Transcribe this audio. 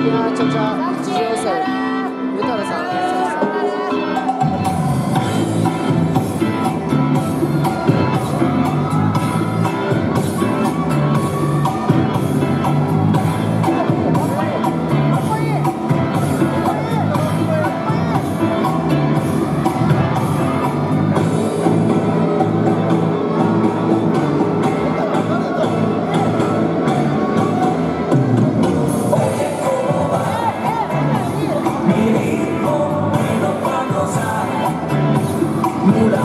对啊佳佳直接手 Mura.